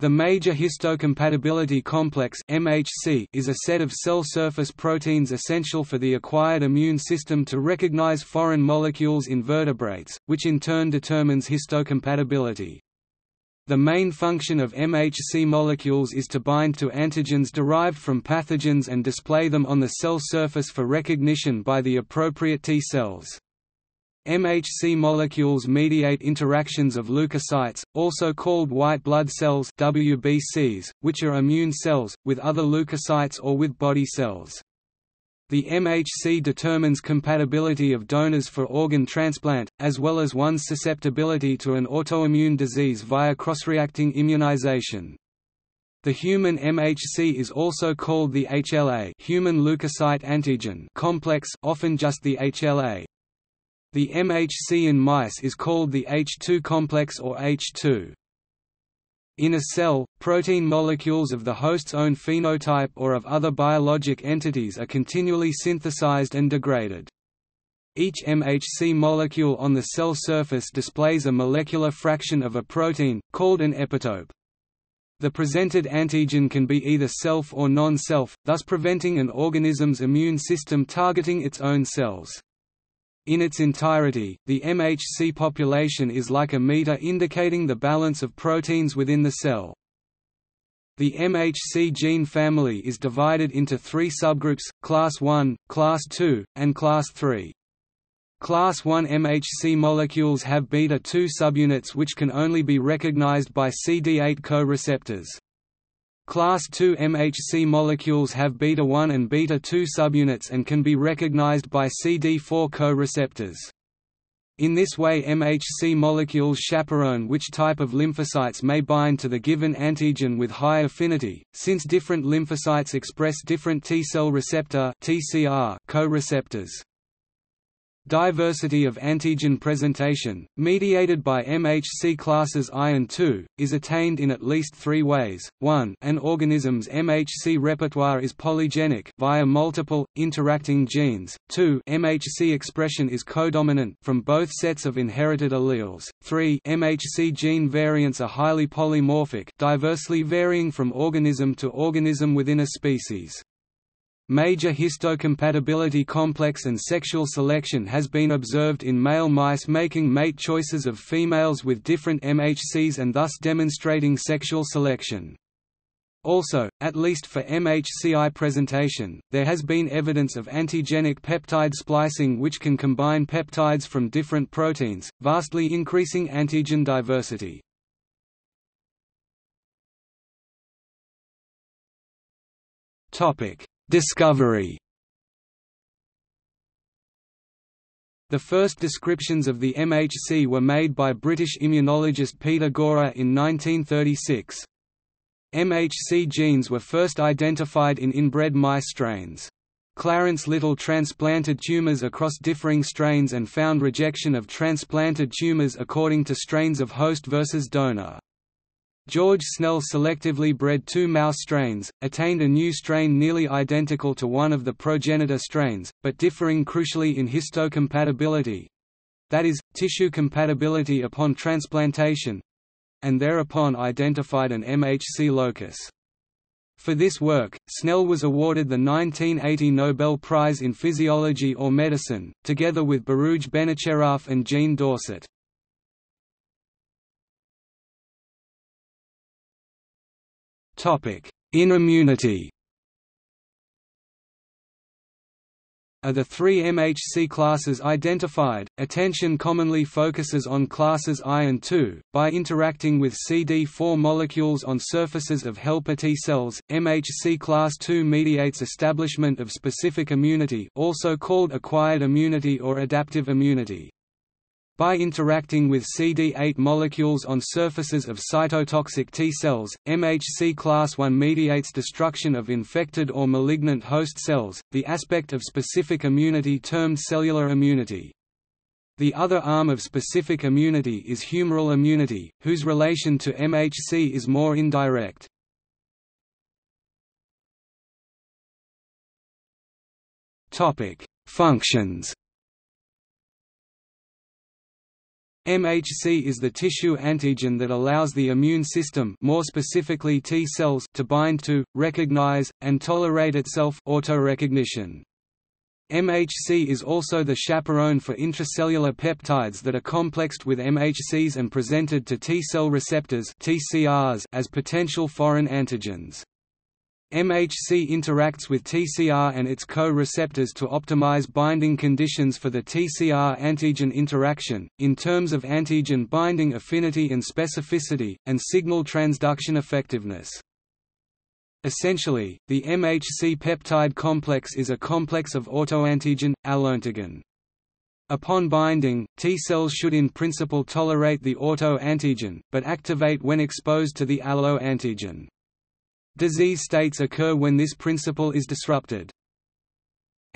The major histocompatibility complex (MHC) is a set of cell surface proteins essential for the acquired immune system to recognize foreign molecules in vertebrates, which in turn determines histocompatibility. The main function of MHC molecules is to bind to antigens derived from pathogens and display them on the cell surface for recognition by the appropriate T cells. MHC molecules mediate interactions of leukocytes, also called white blood cells WBCs, which are immune cells, with other leukocytes or with body cells. The MHC determines compatibility of donors for organ transplant, as well as one's susceptibility to an autoimmune disease via cross-reacting immunization. The human MHC is also called the HLA human leukocyte antigen complex often just the HLA. The MHC in mice is called the H2 complex or H2. In a cell, protein molecules of the host's own phenotype or of other biologic entities are continually synthesized and degraded. Each MHC molecule on the cell surface displays a molecular fraction of a protein, called an epitope. The presented antigen can be either self or non-self, thus preventing an organism's immune system targeting its own cells. In its entirety, the MHC population is like a meter indicating the balance of proteins within the cell. The MHC gene family is divided into three subgroups, Class I, Class II, and Class III. Class I MHC molecules have beta-2 subunits which can only be recognized by CD8 co-receptors. Class II MHC molecules have beta-1 and beta-2 subunits and can be recognized by CD4 co-receptors. In this way MHC molecules chaperone which type of lymphocytes may bind to the given antigen with high affinity, since different lymphocytes express different T-cell receptor co-receptors. Diversity of antigen presentation, mediated by MHC classes I and II, is attained in at least three ways. 1 An organism's MHC repertoire is polygenic via multiple, interacting genes. 2 MHC expression is codominant from both sets of inherited alleles. 3 MHC gene variants are highly polymorphic diversely varying from organism to organism within a species. Major histocompatibility complex and sexual selection has been observed in male mice making mate choices of females with different MHCs and thus demonstrating sexual selection. Also, at least for MHCI presentation, there has been evidence of antigenic peptide splicing which can combine peptides from different proteins, vastly increasing antigen diversity. Discovery The first descriptions of the MHC were made by British immunologist Peter Gorer in 1936. MHC genes were first identified in inbred mice strains. Clarence Little transplanted tumors across differing strains and found rejection of transplanted tumors according to strains of host versus donor. George Snell selectively bred two mouse strains, attained a new strain nearly identical to one of the progenitor strains, but differing crucially in histocompatibility—that is, tissue compatibility upon transplantation—and thereupon identified an MHC locus. For this work, Snell was awarded the 1980 Nobel Prize in Physiology or Medicine, together with Baruj Benacerraf and Jean Dausset. In immunity Of the three MHC classes identified, attention commonly focuses on classes I and II. By interacting with CD4 molecules on surfaces of helper T cells, MHC class II mediates establishment of specific immunity, also called acquired immunity or adaptive immunity. By interacting with CD8 molecules on surfaces of cytotoxic T cells, MHC class I mediates destruction of infected or malignant host cells, the aspect of specific immunity termed cellular immunity. The other arm of specific immunity is humoral immunity, whose relation to MHC is more indirect. Functions MHC is the tissue antigen that allows the immune system more specifically T cells to bind to, recognize, and tolerate itself autorecognition. MHC is also the chaperone for intracellular peptides that are complexed with MHCs and presented to T cell receptors as potential foreign antigens. MHC interacts with TCR and its co-receptors to optimize binding conditions for the TCR antigen interaction, in terms of antigen binding affinity and specificity, and signal transduction effectiveness. Essentially, the MHC peptide complex is a complex of autoantigen, alloantigen. Upon binding, T cells should in principle tolerate the autoantigen, but activate when exposed to the alloantigen. Disease states occur when this principle is disrupted.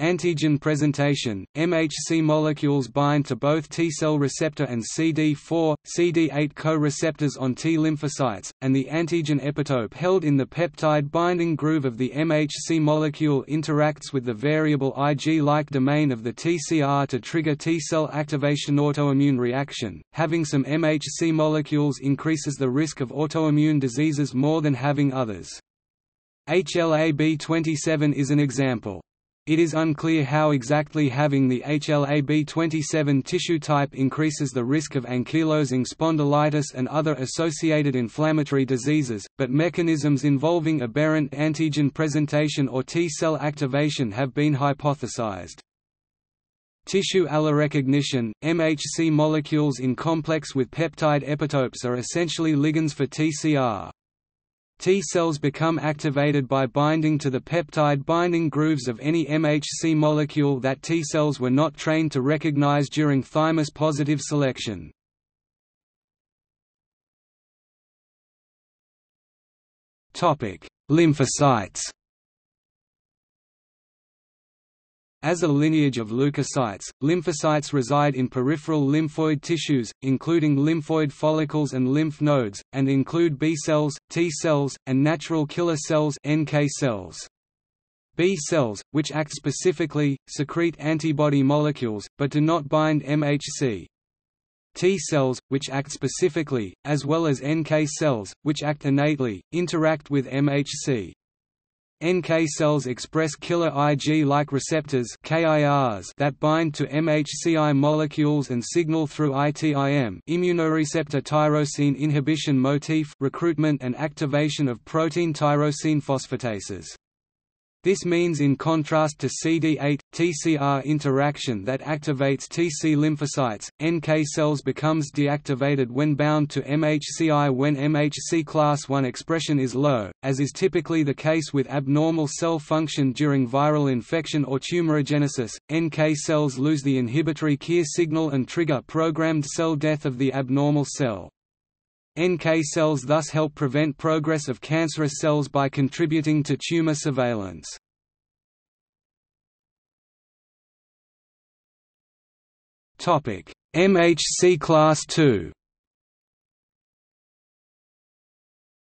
Antigen presentation – MHC molecules bind to both T-cell receptor and CD4, CD8 co-receptors on T lymphocytes, and the antigen epitope held in the peptide binding groove of the MHC molecule interacts with the variable Ig-like domain of the TCR to trigger T-cell activation autoimmune reaction. Having some MHC molecules increases the risk of autoimmune diseases more than having others. HLA-B27 is an example. It is unclear how exactly having the HLA-B27 tissue type increases the risk of ankylosing spondylitis and other associated inflammatory diseases, but mechanisms involving aberrant antigen presentation or T-cell activation have been hypothesized. Tissue allorecognition – MHC molecules in complex with peptide epitopes are essentially ligands for TCR. T cells become activated by binding to the peptide binding grooves of any MHC molecule that T cells were not trained to recognize during thymus-positive selection. Lymphocytes As a lineage of leukocytes, lymphocytes reside in peripheral lymphoid tissues, including lymphoid follicles and lymph nodes, and include B cells, T cells, and natural killer cells NK cells. B cells, which act specifically, secrete antibody molecules, but do not bind MHC. T cells, which act specifically, as well as NK cells, which act innately, interact with MHC. NK cells express killer Ig-like receptors that bind to MHCI molecules and signal through ITIM immunoreceptor tyrosine inhibition motif recruitment and activation of protein tyrosine phosphatases. This means in contrast to CD8, TCR interaction that activates TC lymphocytes, NK cells becomes deactivated when bound to MHCI when MHC class I expression is low, as is typically the case with abnormal cell function during viral infection or tumorigenesis. NK cells lose the inhibitory KIR signal and trigger programmed cell death of the abnormal cell. NK cells thus help prevent progress of cancerous cells by contributing to tumor surveillance. MHC class II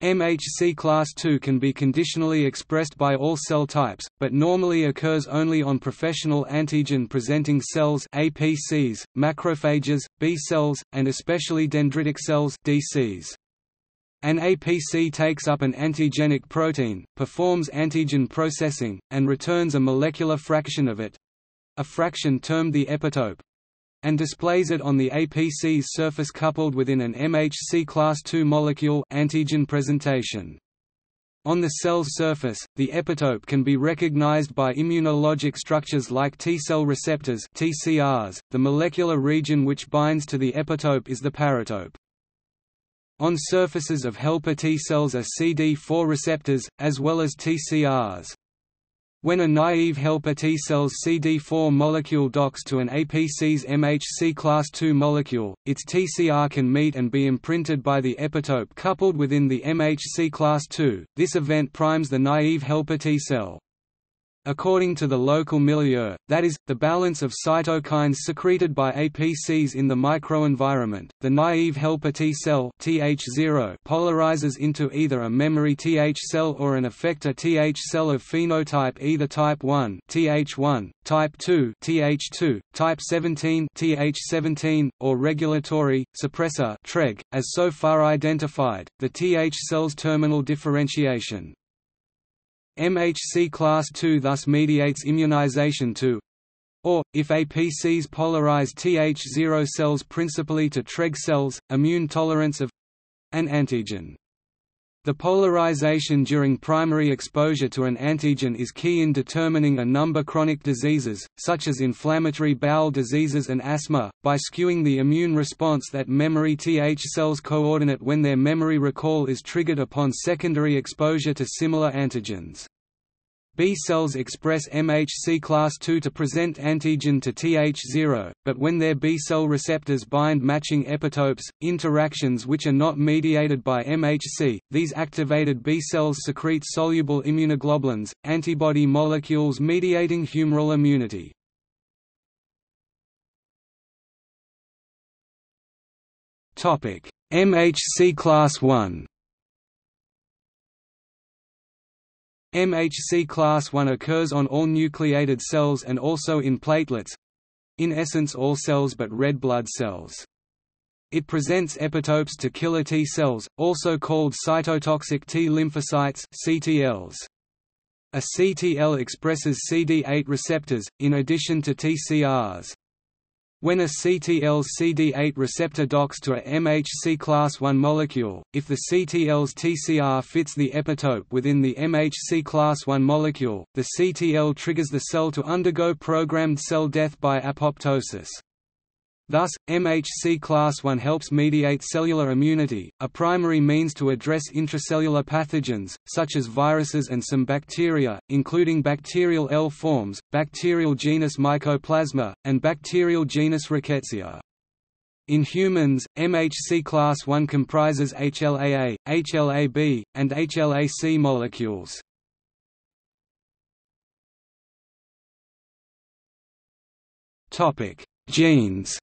MHC class II can be conditionally expressed by all cell types, but normally occurs only on professional antigen-presenting cells APCs, macrophages, B cells, and especially dendritic cells DCs. An APC takes up an antigenic protein, performs antigen processing, and returns a molecular fraction of it—a fraction termed the epitope, and displays it on the APC's surface coupled within an MHC class II molecule antigen presentation. On the cell's surface, the epitope can be recognized by immunologic structures like T-cell receptors TCRs. .The molecular region which binds to the epitope is the paratope. On surfaces of helper T cells are CD4 receptors, as well as TCRs. When a naive helper T cell's CD4 molecule docks to an APC's MHC class II molecule, its TCR can meet and be imprinted by the epitope coupled within the MHC class II. This event primes the naive helper T cell. According to the local milieu, that is, the balance of cytokines secreted by APCs in the microenvironment. The naive helper T cell Th0 polarizes into either a memory Th cell or an effector Th cell of phenotype either type 1 Th1, type 2 Th2, type 17 Th17, or regulatory, suppressor TREG, as so far identified, the Th cell's terminal differentiation. MHC class II thus mediates immunization to or, if APCs polarize Th0 cells principally to TREG cells, immune tolerance of an antigen. The polarization during primary exposure to an antigen is key in determining a number chronic diseases, such as inflammatory bowel diseases and asthma, by skewing the immune response that memory Th cells coordinate when their memory recall is triggered upon secondary exposure to similar antigens. B cells express MHC class II to present antigen to Th0, but when their B cell receptors bind matching epitopes, interactions which are not mediated by MHC, these activated B cells secrete soluble immunoglobulins, antibody molecules mediating humoral immunity. MHC class I MHC class I occurs on all nucleated cells and also in platelets—in essence all cells but red blood cells. It presents epitopes to killer T cells, also called cytotoxic T lymphocytes CTLs. A CTL expresses CD8 receptors, in addition to TCRs. When a CTL's CD8 receptor docks to a MHC class I molecule, if the CTL's TCR fits the epitope within the MHC class I molecule, the CTL triggers the cell to undergo programmed cell death by apoptosis. Thus, MHC class I helps mediate cellular immunity, a primary means to address intracellular pathogens, such as viruses and some bacteria, including bacterial L forms, bacterial genus Mycoplasma, and bacterial genus Rickettsia. In humans, MHC class I comprises HLA-A, HLA-B, and HLA-C molecules. Genes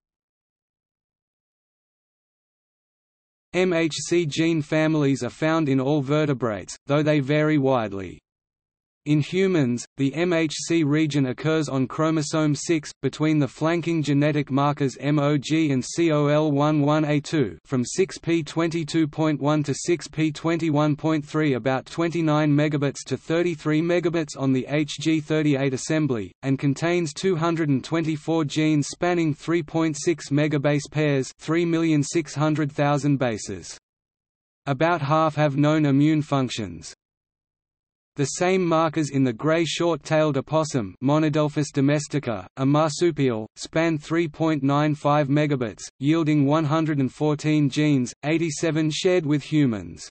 MHC gene families are found in all vertebrates, though they vary widely. In humans, the MHC region occurs on chromosome 6, between the flanking genetic markers MOG and COL11A2 from 6p22.1 to 6p21.3 about 29 megabits to 33 megabits on the HG38 assembly, and contains 224 genes spanning 3.6 megabase pairs 3,600,000 bases. About half have known immune functions. The same markers in the gray short-tailed opossum Monodelphis domestica, a marsupial, span 3.95 megabits, yielding 114 genes, 87 shared with humans.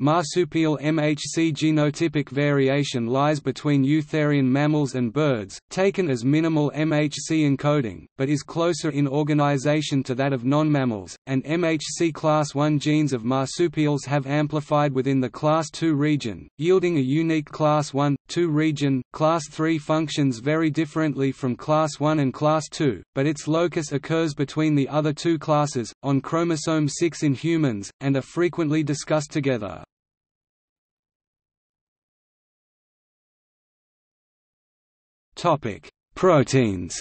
Marsupial MHC genotypic variation lies between eutherian mammals and birds, taken as minimal MHC encoding, but is closer in organization to that of non-mammals, and MHC class I genes of marsupials have amplified within the class II region, yielding a unique class I, II region. Class III functions very differently from class I and class II, but its locus occurs between the other two classes, on chromosome 6 in humans, and are frequently discussed together. Topic: Proteins.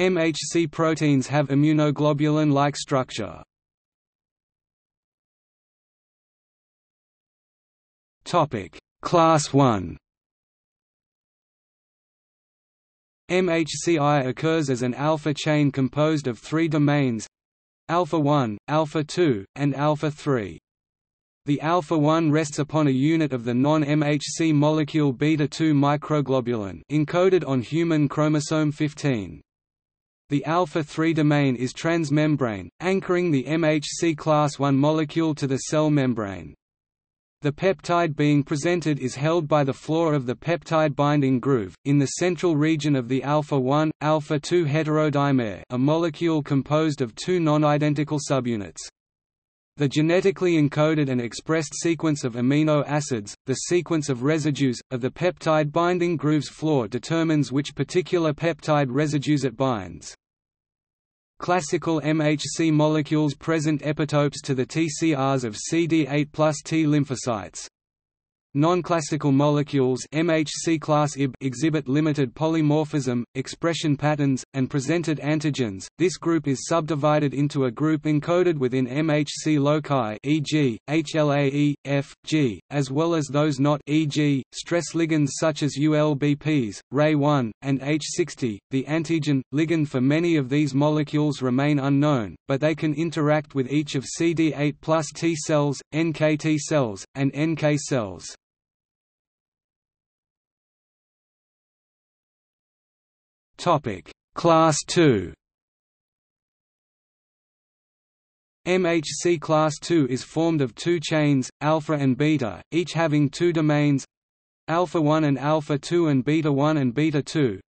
MHC proteins have immunoglobulin-like structure. Topic: Class 1. MHCI occurs as an alpha chain composed of three domains alpha 1, alpha 2, and alpha 3. The alpha-1 rests upon a unit of the non-MHC molecule beta-2 microglobulin encoded on human chromosome 15. The alpha-3 domain is transmembrane, anchoring the MHC class I molecule to the cell membrane. The peptide being presented is held by the floor of the peptide binding groove, in the central region of the alpha-1, alpha-2 heterodimer a molecule composed of two non-identical subunits. The genetically encoded and expressed sequence of amino acids, the sequence of residues, of the peptide binding grooves floor determines which particular peptide residues it binds. Classical MHC molecules present epitopes to the TCRs of CD8 plus T lymphocytes. Non-classical molecules MHC class IB exhibit limited polymorphism, expression patterns, and presented antigens. This group is subdivided into a group encoded within MHC loci e.g., HLA-E, F, G, as well as those not e.g., stress ligands such as ULBPs, Rae1, and H60. The antigen ligand for many of these molecules remain unknown, but they can interact with each of CD8 plus T cells, NKT cells, and NK cells. Topic: Class II. MHC class II is formed of two chains, alpha and beta, each having two domains alpha 1 and alpha 2 and beta 1 and beta 2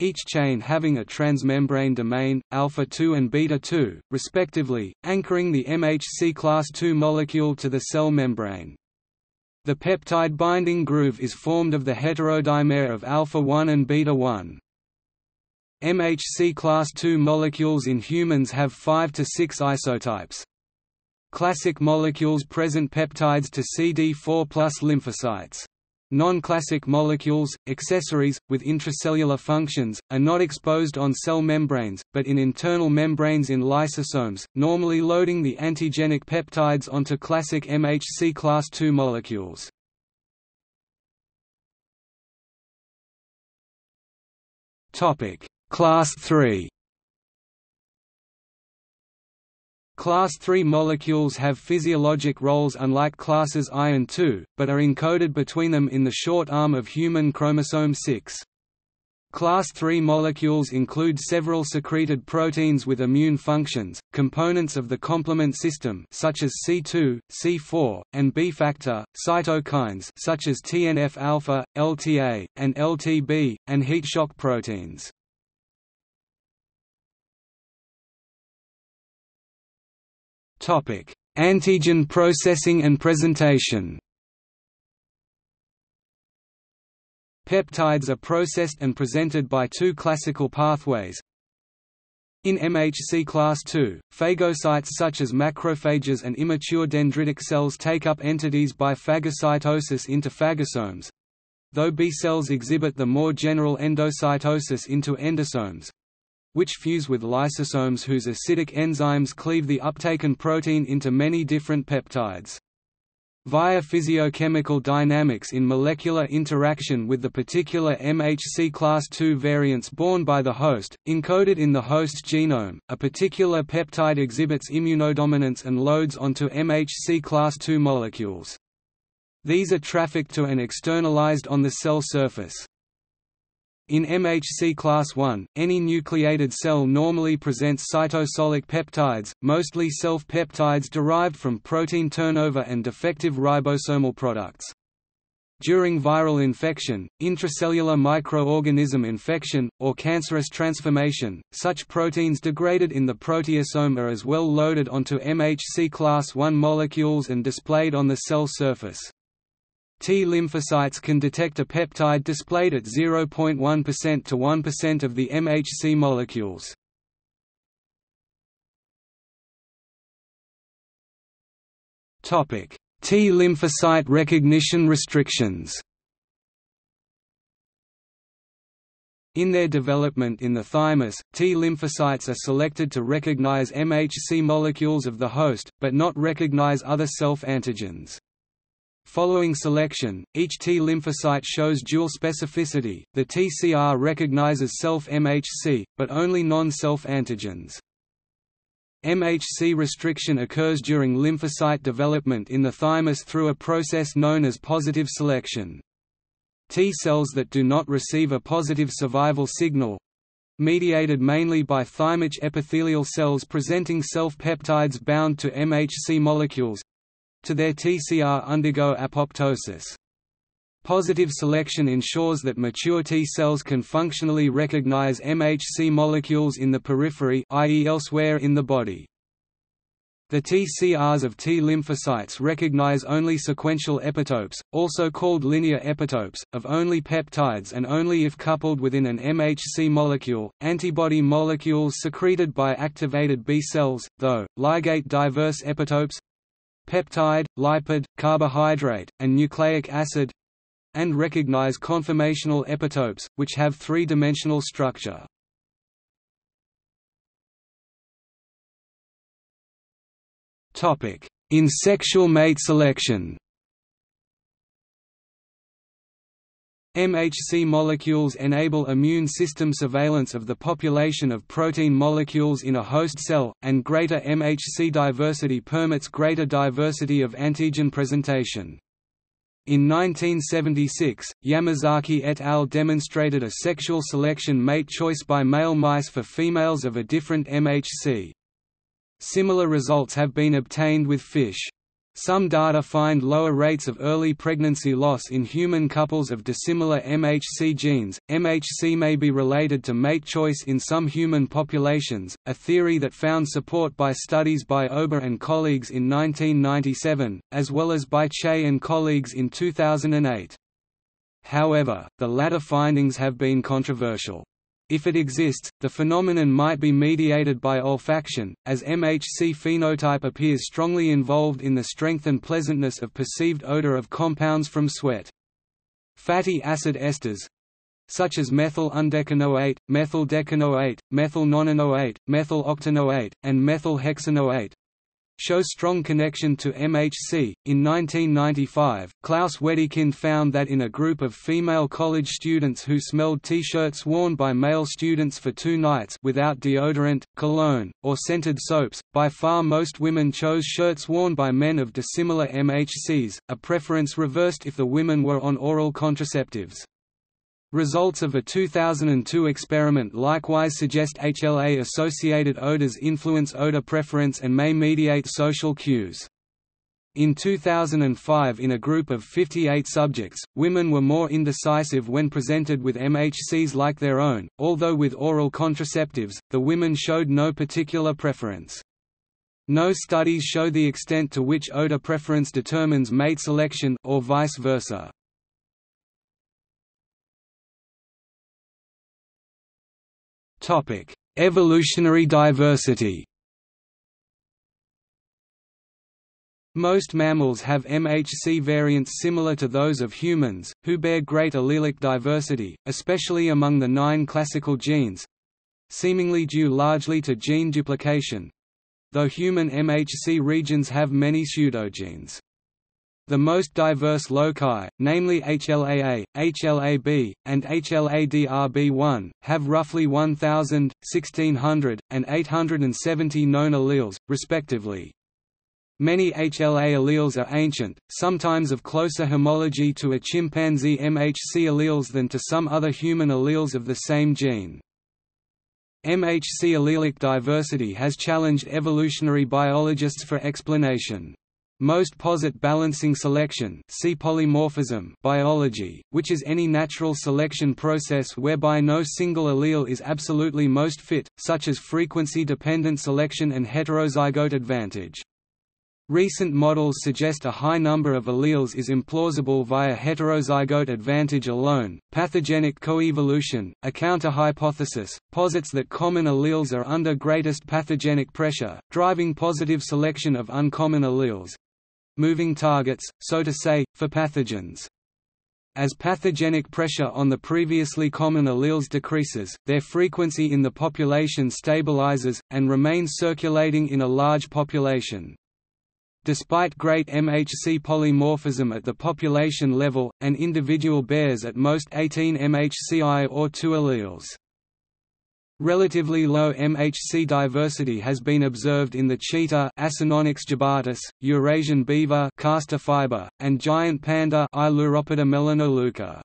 each chain having a transmembrane domain, alpha 2 and beta 2, respectively, anchoring the MHC class II molecule to the cell membrane. The peptide binding groove is formed of the heterodimer of alpha 1 and beta 1. MHC class II molecules in humans have 5 to 6 isotypes. Classic molecules present peptides to CD4 plus lymphocytes. Non-classic molecules, accessories, with intracellular functions, are not exposed on cell membranes, but in internal membranes in lysosomes, normally loading the antigenic peptides onto classic MHC class II molecules. Topic: Class 3 Class III molecules have physiologic roles unlike classes I and II, but are encoded between them in the short arm of human chromosome 6. Class III molecules include several secreted proteins with immune functions, components of the complement system such as C2, C4, and B factor, cytokines such as TNF-alpha, LTA, and LTB, and heat shock proteins. Antigen processing and presentation. Peptides are processed and presented by two classical pathways. In MHC class II, phagocytes such as macrophages and immature dendritic cells take up entities by phagocytosis into phagosomes, though B cells exhibit the more general endocytosis into endosomes, which fuse with lysosomes whose acidic enzymes cleave the uptaken protein into many different peptides. Via physiochemical dynamics in molecular interaction with the particular MHC class II variants borne by the host, encoded in the host genome, a particular peptide exhibits immunodominance and loads onto MHC class II molecules. These are trafficked to and externalized on the cell surface. In MHC class I, any nucleated cell normally presents cytosolic peptides, mostly self-peptides derived from protein turnover and defective ribosomal products. During viral infection, intracellular microorganism infection, or cancerous transformation, such proteins degraded in the proteasome are as well loaded onto MHC class I molecules and displayed on the cell surface. T lymphocytes can detect a peptide displayed at 0.1% to 1% of the MHC molecules. T lymphocyte recognition restrictions. In their development in the thymus, T lymphocytes are selected to recognize MHC molecules of the host, but not recognize other self-antigens. Following selection, each T lymphocyte shows dual specificity, the TCR recognizes self-MHC, but only non-self antigens. MHC restriction occurs during lymphocyte development in the thymus through a process known as positive selection. T cells that do not receive a positive survival signal mediated mainly by thymic epithelial cells presenting self-peptides bound to MHC molecules to their TCR undergo apoptosis. Positive selection ensures that mature T cells can functionally recognize MHC molecules in the periphery i.e. elsewhere in the body. The TCRs of T lymphocytes recognize only sequential epitopes, also called linear epitopes, of only peptides and only if coupled within an MHC molecule. Antibody molecules secreted by activated B cells, though, ligate diverse epitopes peptide, lipid, carbohydrate, and nucleic acid and recognize conformational epitopes, which have three-dimensional structure. In sexual mate selection MHC molecules enable immune system surveillance of the population of protein molecules in a host cell, and greater MHC diversity permits greater diversity of antigen presentation. In 1976, Yamazaki et al. demonstrated a sexual selection mate choice by male mice for females of a different MHC. Similar results have been obtained with fish. Some data find lower rates of early pregnancy loss in human couples of dissimilar MHC genes. MHC may be related to mate choice in some human populations, a theory that found support by studies by Ober and colleagues in 1997, as well as by Chaix and colleagues in 2008. However, the latter findings have been controversial. If it exists, the phenomenon might be mediated by olfaction, as MHC phenotype appears strongly involved in the strength and pleasantness of perceived odor of compounds from sweat. Fatty acid esters such as methyl undecanoate, methyl decanoate, methyl nonanoate, methyl octanoate, and methyl hexanoate show strong connection to MHC. In 1995, Klaus Wedekind found that in a group of female college students who smelled t-shirts worn by male students for two nights without deodorant, cologne, or scented soaps, by far most women chose shirts worn by men of dissimilar MHCs, a preference reversed if the women were on oral contraceptives. Results of a 2002 experiment likewise suggest HLA-associated odors influence odor preference and may mediate social cues. In 2005 in a group of 58 subjects, women were more indecisive when presented with MHCs like their own, although with oral contraceptives, the women showed no particular preference. No studies show the extent to which odor preference determines mate selection or vice versa. Topic: Evolutionary diversity. Most mammals have MHC variants similar to those of humans, who bear great allelic diversity, especially among the nine classical genes—seemingly due largely to gene duplication—though human MHC regions have many pseudogenes. The most diverse loci, namely HLA-A, HLA-B, and HLA-DRB1, have roughly 1,000, 1,600, and 870 known alleles, respectively. Many HLA alleles are ancient, sometimes of closer homology to a chimpanzee MHC alleles than to some other human alleles of the same gene. MHC allelic diversity has challenged evolutionary biologists for explanation. Most posit balancing selection see polymorphism biology, which is any natural selection process whereby no single allele is absolutely most fit, such as frequency-dependent selection and heterozygote advantage. Recent models suggest a high number of alleles is implausible via heterozygote advantage alone. Pathogenic coevolution, a counter-hypothesis, posits that common alleles are under greatest pathogenic pressure, driving positive selection of uncommon alleles, moving targets, so to say, for pathogens. As pathogenic pressure on the previously common alleles decreases, their frequency in the population stabilizes, and remains circulating in a large population. Despite great MHC polymorphism at the population level, an individual bears at most 18 MHCI or 2 alleles. Relatively low MHC diversity has been observed in the cheetah Acinonyx jubatus, Eurasian beaver Castor fiber, and giant panda Ailuropoda melanoleuca.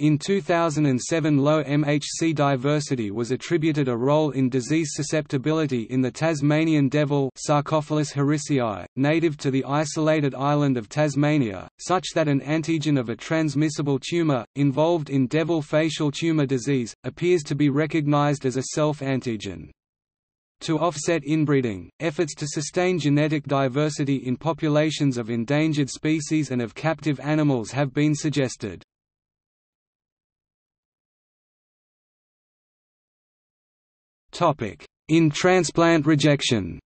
In 2007 low MHC diversity was attributed a role in disease susceptibility in the Tasmanian devil Sarcophilus harrisii, native to the isolated island of Tasmania, such that an antigen of a transmissible tumour, involved in devil facial tumour disease, appears to be recognized as a self-antigen. To offset inbreeding, efforts to sustain genetic diversity in populations of endangered species and of captive animals have been suggested. In transplant rejection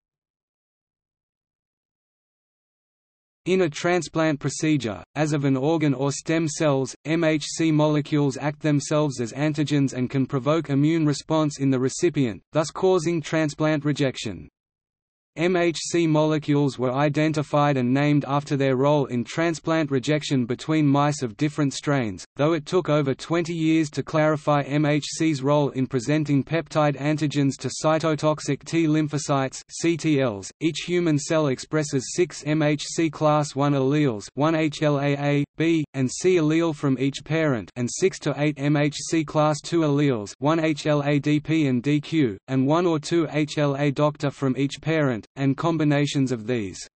In a transplant procedure, as of an organ or stem cells, MHC molecules act themselves as antigens and can provoke immune response in the recipient, thus causing transplant rejection. MHC molecules were identified and named after their role in transplant rejection between mice of different strains, though it took over 20 years to clarify MHC's role in presenting peptide antigens to cytotoxic T lymphocytes (CTLs). Each human cell expresses 6 MHC class I alleles, 1 HLA-A, B, and C allele from each parent, and 6 to 8 MHC class II alleles, 1 HLA-DP and DQ, and 1 or 2 HLA-doctor from each parent and combinations of these.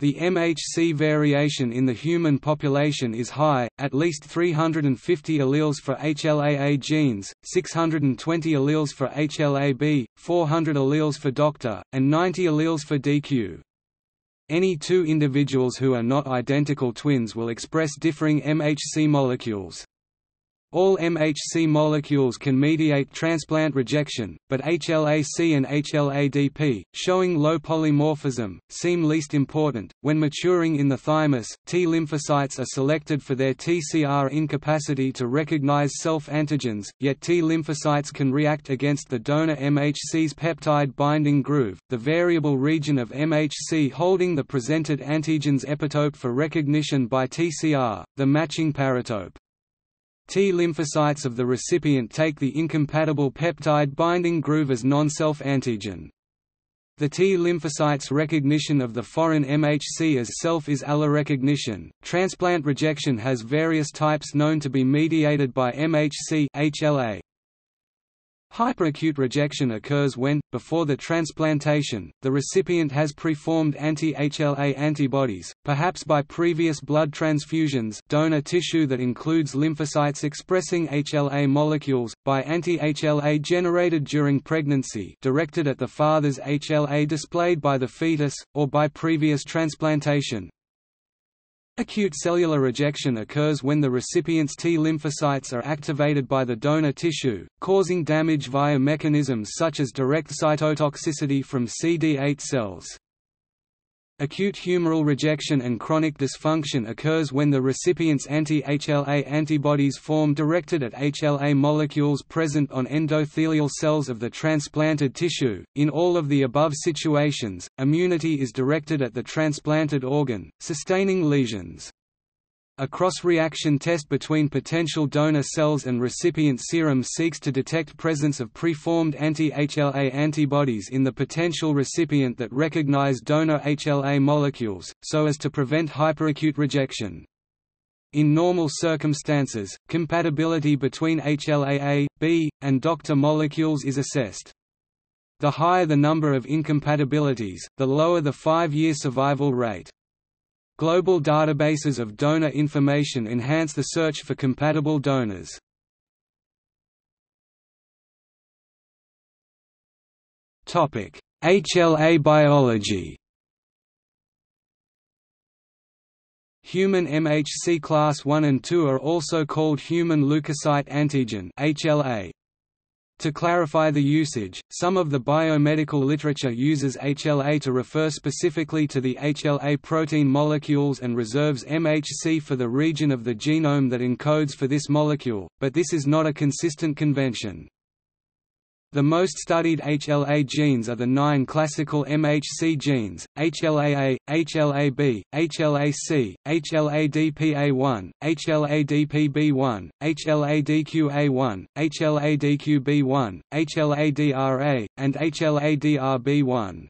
The MHC variation in the human population is high, at least 350 alleles for HLA-A genes, 620 alleles for HLA-B, 400 alleles for doctor, and 90 alleles for DQ. Any two individuals who are not identical twins will express differing MHC molecules. All MHC molecules can mediate transplant rejection, but HLA-C and HLA-DP, showing low polymorphism, seem least important. When maturing in the thymus, T lymphocytes are selected for their TCR incapacity to recognize self-antigens, yet T lymphocytes can react against the donor MHC's peptide binding groove, the variable region of MHC holding the presented antigen's epitope for recognition by TCR, the matching paratope. T lymphocytes of the recipient take the incompatible peptide binding groove as non-self antigen. The T lymphocytes' recognition of the foreign MHC as self is allorecognition. Transplant rejection has various types known to be mediated by MHC HLA. Hyperacute rejection occurs when, before the transplantation, the recipient has preformed anti-HLA antibodies, perhaps by previous blood transfusions donor tissue that includes lymphocytes expressing HLA molecules, by anti-HLA generated during pregnancy directed at the father's HLA displayed by the fetus, or by previous transplantation, Acute cellular rejection occurs when the recipient's T lymphocytes are activated by the donor tissue, causing damage via mechanisms such as direct cytotoxicity from CD8 cells. Acute humoral rejection and chronic dysfunction occurs when the recipient's anti-HLA antibodies form directed at HLA molecules present on endothelial cells of the transplanted tissue. In all of the above situations, immunity is directed at the transplanted organ, sustaining lesions. A cross-reaction test between potential donor cells and recipient serum seeks to detect presence of preformed anti-HLA antibodies in the potential recipient that recognize donor HLA molecules, so as to prevent hyperacute rejection. In normal circumstances, compatibility between HLA-A, B, and doctor molecules is assessed. The higher the number of incompatibilities, the lower the five-year survival rate. Global databases of donor information enhance the search for compatible donors. HLA biology Human MHC class I and II are also called human leukocyte antigen HLA. To clarify the usage, some of the biomedical literature uses HLA to refer specifically to the HLA protein molecules and reserves MHC for the region of the genome that encodes for this molecule, but this is not a consistent convention. The most studied HLA genes are the nine classical MHC genes, HLA-A, HLA-B, HLA-C, HLA-DPA1, HLA-DPB1, HLA-DQA1, HLA-DQB1, HLA-DRA, and HLA-DRB1.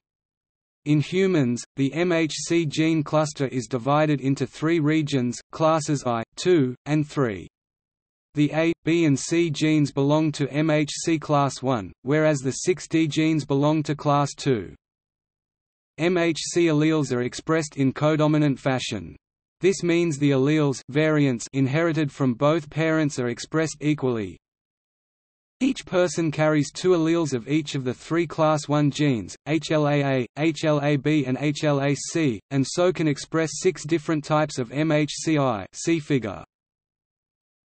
In humans, the MHC gene cluster is divided into three regions, classes I, II, and III. The A, B and C genes belong to MHC class I, whereas the 6D genes belong to class II. MHC alleles are expressed in codominant fashion. This means the alleles variants inherited from both parents are expressed equally. Each person carries two alleles of each of the three class I genes, HLA-A, HLA-B and HLA-C, and so can express six different types of MHCI see figure.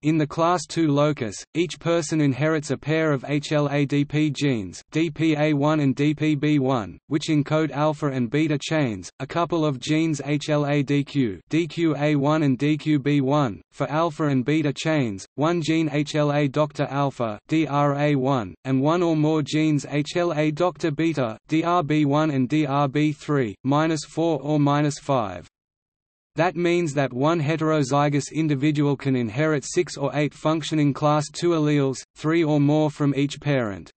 In the class II locus, each person inherits a pair of HLA-DP genes DPA1 and DPB1, which encode alpha and beta chains, a couple of genes HLA-DQ DQA1 and DQB1, for alpha and beta chains, one gene HLA-Dr alpha DRA1, and one or more genes HLA-Dr beta DRB1 and DRB3, -4 or -5. That means that one heterozygous individual can inherit six or eight functioning class II alleles, three or more from each parent.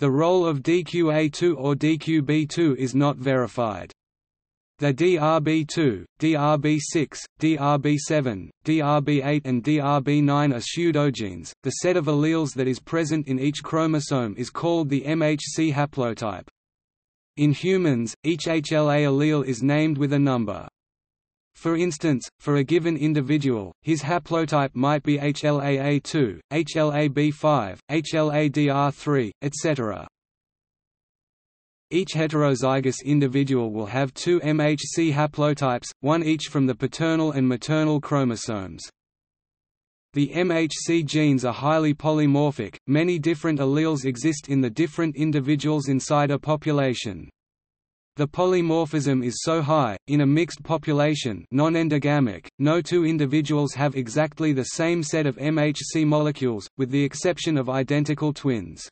The role of DQA2 or DQB2 is not verified. The DRB2, DRB6, DRB7, DRB8 and DRB9 are pseudogenes. The set of alleles that is present in each chromosome is called the MHC haplotype. In humans, each HLA allele is named with a number. For instance, for a given individual, his haplotype might be HLA-A2, HLA-B5, HLA-DR3, etc. Each heterozygous individual will have two MHC haplotypes, one each from the paternal and maternal chromosomes. The MHC genes are highly polymorphic, many different alleles exist in the different individuals inside a population. The polymorphism is so high, in a mixed population non-endogamic, no two individuals have exactly the same set of MHC molecules, with the exception of identical twins.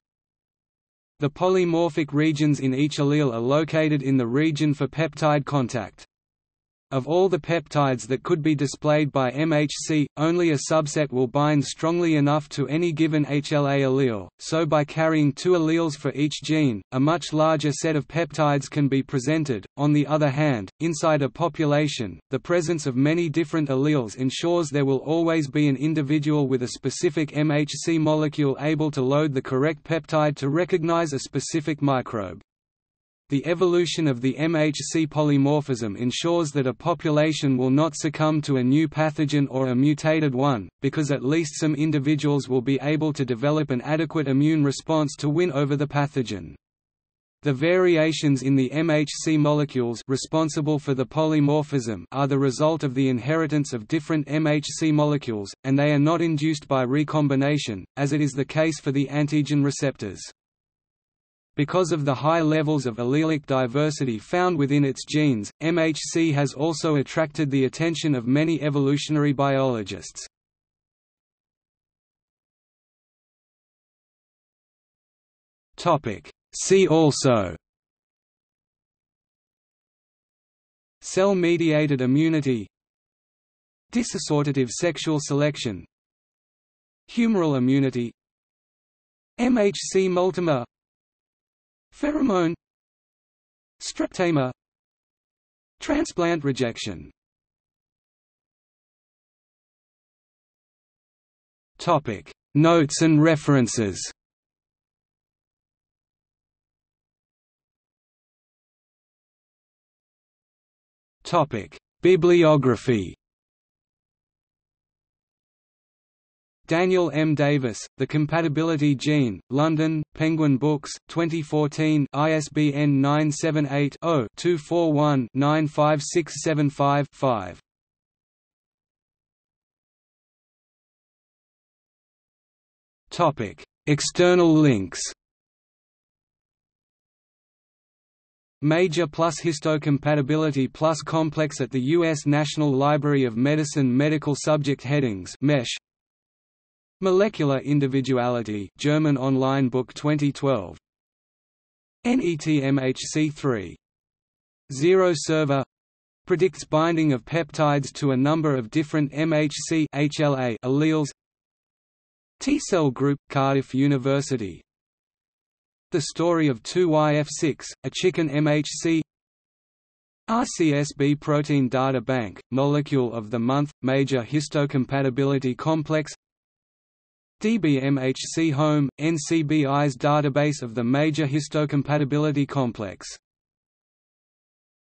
The polymorphic regions in each allele are located in the region for peptide contact. Of all the peptides that could be displayed by MHC, only a subset will bind strongly enough to any given HLA allele, so by carrying two alleles for each gene, a much larger set of peptides can be presented. On the other hand, inside a population, the presence of many different alleles ensures there will always be an individual with a specific MHC molecule able to load the correct peptide to recognize a specific microbe. The evolution of the MHC polymorphism ensures that a population will not succumb to a new pathogen or a mutated one, because at least some individuals will be able to develop an adequate immune response to win over the pathogen. The variations in the MHC molecules responsible for the polymorphism are the result of the inheritance of different MHC molecules, and they are not induced by recombination, as it is the case for the antigen receptors. Because of the high levels of allelic diversity found within its genes, MHC has also attracted the attention of many evolutionary biologists. See also Cell-mediated immunity Disassortative sexual selection Humoral immunity MHC multimer Pheromone. Streptamer. Transplant rejection. Topic. Notes and references. Topic. Bibliography Daniel M. Davis, The Compatibility Gene, London, Penguin Books, 2014 ISBN 978-0-241-95675-5 External links Major plus histocompatibility plus complex at the U.S. National Library of Medicine Medical Subject Headings MESH Molecular Individuality German online book 2012 NETMHC3 Zero server. Predicts binding of peptides to a number of different MHC HLA alleles. T-cell group Cardiff University. The story of 2YF6 a chicken MHC RCSB Protein Data Bank, Molecule of the Month, Major Histocompatibility Complex DBMHC Home, NCBI's database of the major histocompatibility complex